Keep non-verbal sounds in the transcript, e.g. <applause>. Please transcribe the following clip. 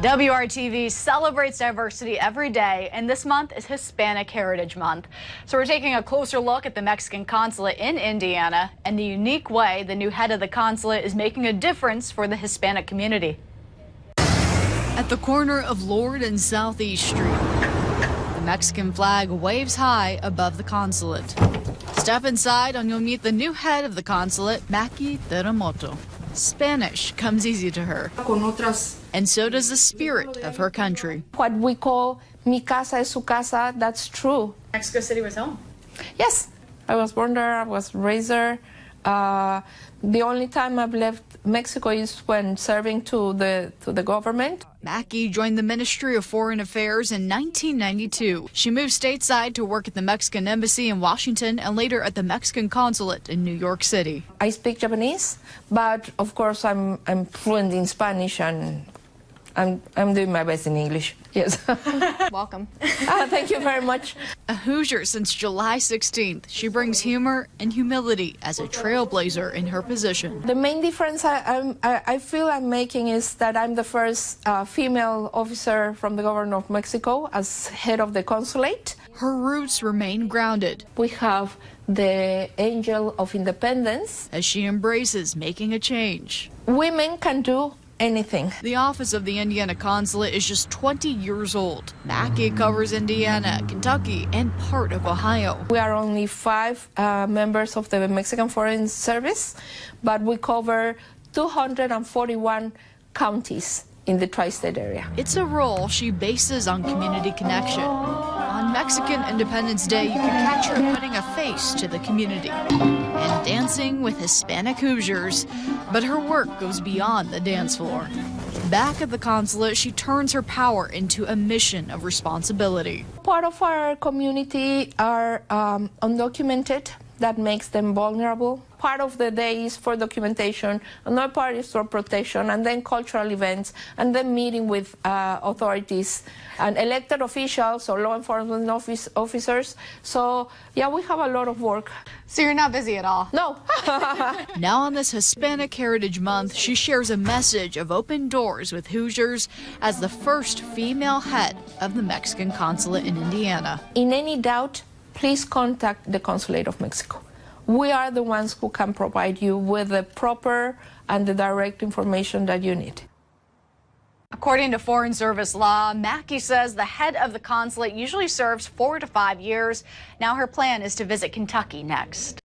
WRTV celebrates diversity every day, and this month is Hispanic Heritage Month. So we're taking a closer look at the Mexican consulate in Indiana and the unique way the new head of the consulate is making a difference for the Hispanic community. At the corner of Lord and Southeast Street, the Mexican flag waves high above the consulate. Step inside and you'll meet the new head of the consulate, Maki Teramoto. Spanish comes easy to her, and so does the spirit of her country. What we call mi casa es su casa, that's true. Mexico City was home. Yes, I was born there, I was raised there. Uh, the only time I've left Mexico is when serving to the to the government. Maki joined the Ministry of Foreign Affairs in 1992. She moved stateside to work at the Mexican Embassy in Washington and later at the Mexican Consulate in New York City. I speak Japanese, but of course I'm I'm fluent in Spanish and I'm I'm doing my best in English. Yes. <laughs> Welcome. Ah, thank you very much. A Hoosier since July 16th, she brings humor and humility as a trailblazer in her position. The main difference I, I'm, I, I feel I'm making is that I'm the first uh, female officer from the government of Mexico as head of the consulate. Her roots remain grounded We have the Angel of Independence. as she embraces making a change. Women can do anything. The office of the Indiana consulate is just 20 years old. Maki covers Indiana, Kentucky, and part of Ohio. We are only five uh, members of the Mexican Foreign Service, but we cover 241 counties in the tri state area. It's a role she bases on community connection. On Mexican Independence Day, you can catch her putting a face to the community and dancing with Hispanic Hoosiers. But her work goes beyond the dance floor. Back at the consulate, she turns her power into a mission of responsibility. Part of our community are um, undocumented, that makes them vulnerable. Part of the day is for documentation, another part is for protection, and then cultural events, and then meeting with uh, authorities and elected officials or law enforcement office, officers. So, yeah, we have a lot of work. So you're not busy at all? No. <laughs> Now, on this Hispanic Heritage Month, she shares a message of open doors with Hoosiers as the first female head of the Mexican consulate in Indiana. In any doubt, please contact the Consulate of Mexico. We are the ones who can provide you with the proper and the direct information that you need. According to Foreign Service law, Maki says the head of the consulate usually serves four to five years. Now her plan is to visit Kentucky next.